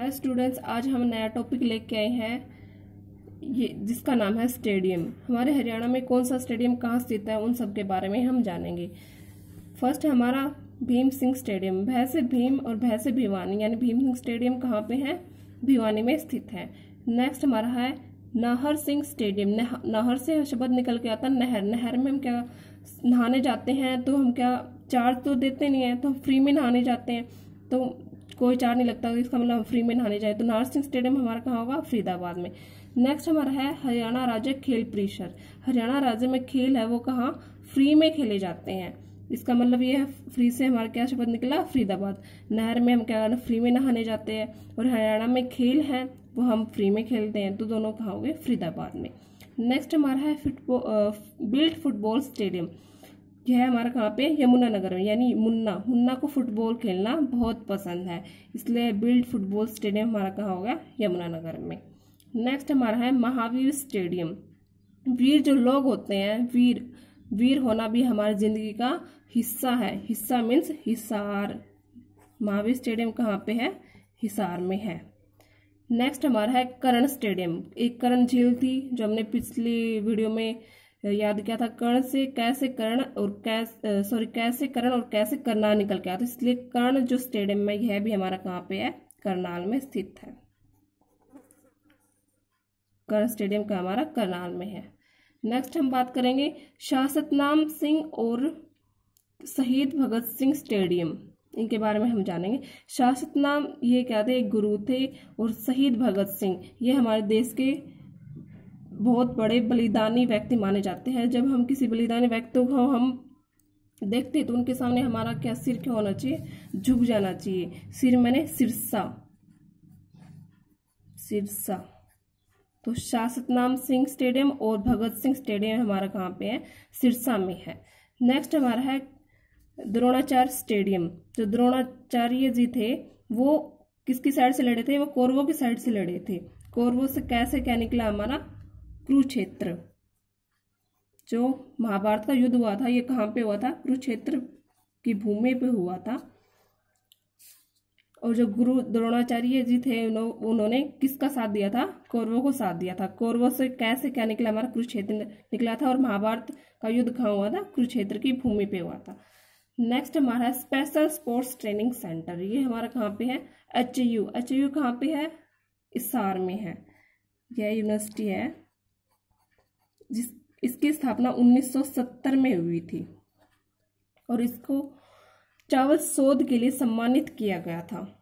Hi students आज हम नया टॉपिक लेके आए हैं। ये, जिसका नाम है स्टेडियम हमारे हरियाणा में कौन सा स्टेडियम कहाँ स्थित है, उन सब के बारे में हम जानेंगे। फ़र्स्ट हमारा भीम सिंह स्टेडियम भैसे भीम और भैसे भिवानी, यानी भीम सिंह स्टेडियम कहाँ पे है, भिवानी में स्थित है। नेक्स्ट हमारा है नाहर सिंह स्टेडियम नाहर से शब्द निकल के आता नहर। नहर में हम क्या नहाने जाते हैं तो हम क्या चार्ज तो देते नहीं है तो हम फ्री में नहाने जाते हैं तो कोई चार्ज नहीं लगता, इसका मतलब हम फ्री में नहाने जाए। तो नाहर सिंह स्टेडियम हमारा कहाँ होगा? फरीदाबाद में। नेक्स्ट हमारा है हरियाणा राज्य खेल परिषद। हरियाणा राज्य में खेल है वो कहाँ? फ्री में खेले जाते हैं। इसका मतलब ये है फ्री से हमारा क्या शब्द निकला? फरीदाबाद। नहर में हम क्या फ्री में नहाने जाते हैं। और हरियाणा में खेल है, वो हम फ्री में खेलते हैं। तो दोनों कहाँ हो गए फरीदाबाद में। नेक्स्ट हमारा है फुटबॉल बिल्ड फुटबॉल स्टेडियम यह है हमारा कहाँ पे? यमुना नगर में, यानी मुन्ना। मुन्ना को फुटबॉल खेलना बहुत पसंद है। इसलिए बिल्ड फुटबॉल स्टेडियम हमारा कहाँ होगा? यमुना नगर में। नेक्स्ट हमारा है महावीर स्टेडियम वीर जो लोग होते हैं, वीर वीर होना भी हमारी ज़िंदगी का हिस्सा है। हिस्सा मीन्स हिसार। महावीर स्टेडियम कहाँ पे है? हिसार में है। नेक्स्ट हमारा है करण स्टेडियम एक करण झील थी, जो हमने पिछली वीडियो में याद किया था कर्ण से कैसे कर्ण और कैसे सॉरी कैसे कर्ण और कैसे करनाल निकल के आता इसलिए कर्ण जो स्टेडियम में है भी हमारा कहाँ पे है? करनाल में स्थित है। कर्ण स्टेडियम का हमारा करनाल में है। नेक्स्ट हम बात करेंगे शासतनाम सिंह और शहीद भगत सिंह स्टेडियम। इनके बारे में हम जानेंगे। शासतनाम ये क्या थे? एक गुरु थे और शहीद भगत सिंह। ये हमारे देश के बहुत बड़े बलिदानी व्यक्ति माने जाते हैं। जब हम किसी बलिदानी व्यक्ति को हम देखते तो उनके सामने हमारा क्या सिर क्या होना चाहिए? झुक जाना चाहिए। सिर मैंने सिरसा। सिरसा। तो शासतनाम सिंह स्टेडियम और भगत सिंह स्टेडियम हमारा कहाँ पे है? सिरसा में है। नेक्स्ट हमारा है द्रोणाचार्य स्टेडियम। जो द्रोणाचार्य जी थे, वो किसकी साइड से लड़े थे? वो कौरवों की साइड से लड़े थे। कौरवों से कैसे क्या निकला हमारा? कुरुक्षेत्र। जो महाभारत का युद्ध हुआ था, ये कहाँ पे हुआ था? कुरुक्षेत्र की भूमि पे हुआ था। और जो गुरु द्रोणाचार्य जी थे उन्होंने किसका साथ दिया था? कौरवों को साथ दिया था। कौरवों से कैसे, क्या निकला? हमारा कुरुक्षेत्र निकला था और महाभारत का युद्ध कहाँ हुआ था? कुरुक्षेत्र की भूमि पे हुआ था। नेक्स्ट हमारा स्पेशल स्पोर्ट्स ट्रेनिंग सेंटर ये हमारा कहाँ पे है? एच यू एच यू कहाँ पे है? इसार में है। यह यूनिवर्सिटी है। जिस, इसकी स्थापना 1970 में हुई थी और इसको चावल शोध के लिए सम्मानित किया गया था।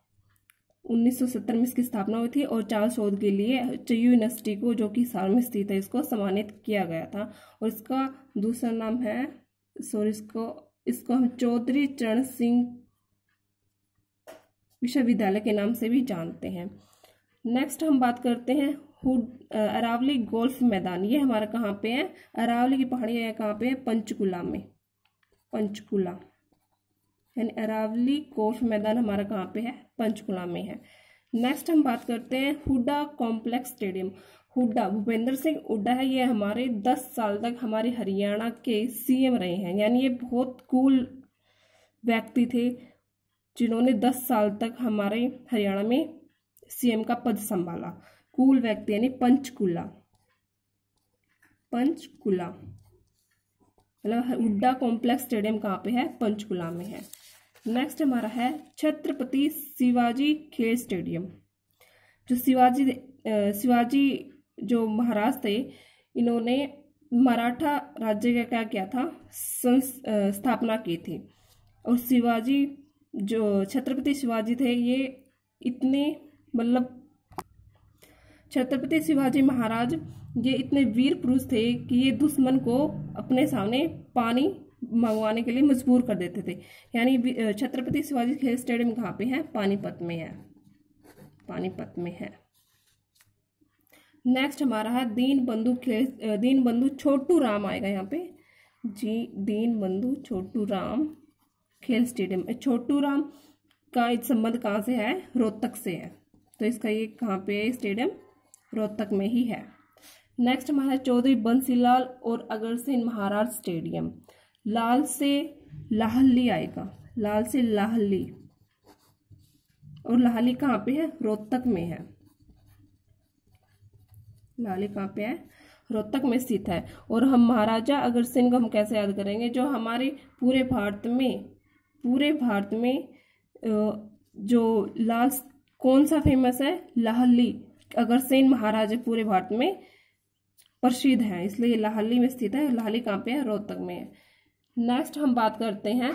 1970 में इसकी स्थापना हुई थी और चावल शोध के लिए चयू यूनिवर्सिटी को, जो कि साल में स्थित है, इसको सम्मानित किया गया था। और इसका दूसरा नाम है सॉरी इसको इसको हम चौधरी चरण सिंह विश्वविद्यालय के नाम से भी जानते हैं। नेक्स्ट हम बात करते हैं अरावली गोल्फ मैदान, ये हमारा कहाँ पे है? अरावली की पहाड़ियाँ कहाँ पे है? पंचकुला में। पंचकुला। यानी अरावली गोल्फ मैदान हमारा कहाँ पे है? पंचकुला में है। नेक्स्ट हम बात करते हैं हुडा कॉम्प्लेक्स स्टेडियम। हुड्डा भूपेंद्र सिंह हुड्डा है, ये हमारे दस साल तक हमारे हरियाणा के सीएम रहे हैं। यानी ये बहुत कूल व्यक्ति थे, जिन्होंने दस साल तक हमारे हरियाणा में सीएम का पद संभाला। कूल व्यक्ति यानी पंचकुला। पंचकुला। मतलब हुड्डा कॉम्प्लेक्स स्टेडियम कहाँ पे है? पंचकुला में है। नेक्स्ट हमारा है छत्रपति शिवाजी खेल स्टेडियम जो शिवाजी शिवाजी जो महाराज थे, इन्होंने मराठा राज्य का क्या किया था? स्थापना की थी। और शिवाजी जो, छत्रपति शिवाजी थे, ये इतने मतलब छत्रपति शिवाजी महाराज, ये इतने वीर पुरुष थे कि ये दुश्मन को अपने सामने पानी मंगवाने के लिए मजबूर कर देते थे। यानी छत्रपति शिवाजी खेल स्टेडियम कहाँ पे है? पानीपत में है। पानीपत में है। नेक्स्ट हमारा है दीन बंधु खेल दीन बंधु छोटू राम आएगा यहाँ पे। जी दीन बंधु छोटू राम खेल स्टेडियम। छोटू राम का संबंध कहाँ से है? रोहतक से है। तो इसका ये कहाँ पे स्टेडियम? रोहतक में ही है। नेक्स्ट हमारा चौधरी बंसीलाल और अगरसेन महाराज स्टेडियम। लाल से लाहली आएगा। लाल से लाहली। और लाहली कहाँ पे है? रोहतक में है। लाहली कहाँ पे है? रोहतक में स्थित है। और हम महाराजा अग्रसेन को हम कैसे याद करेंगे? जो हमारे पूरे भारत में, पूरे भारत में जो लाल कौन सा फ़ेमस है? लाहली। अग्रसेन महाराजा पूरे भारत में प्रसिद्ध है, इसलिए लाहली में स्थित है, लाहली कहाँ पे है? रोहतक में है। नेक्स्ट हम बात करते हैं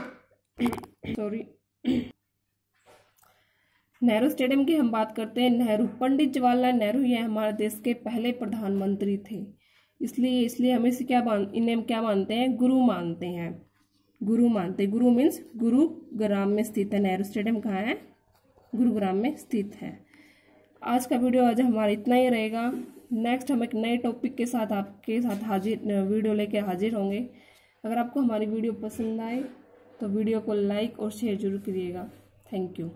सॉरी नेहरू स्टेडियम की हम बात करते हैं। नेहरू, पंडित जवाहरलाल नेहरू ये हमारे देश के पहले प्रधानमंत्री थे। इसलिए इसलिए हम इसे क्या इन्हें क्या मानते हैं? गुरु मानते हैं। गुरु मानते गुरु मीन्स गुरुग्राम में स्थित है। नेहरू स्टेडियम कहाँ है? गुरुग्राम में स्थित है। आज का वीडियो आज हमारा इतना ही रहेगा। नेक्स्ट हम एक नए टॉपिक के साथ आपके साथ हाजिर, वीडियो लेके हाजिर होंगे। अगर आपको हमारी वीडियो पसंद आए तो वीडियो को लाइक और शेयर ज़रूर करिएगा थैंक यू